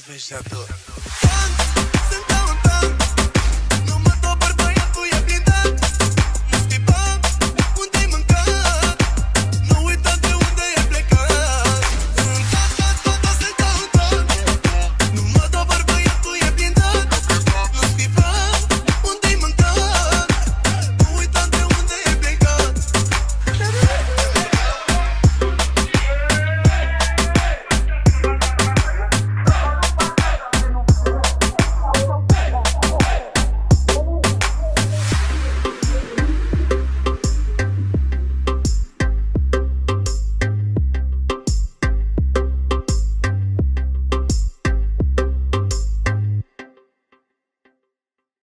Finish that thought.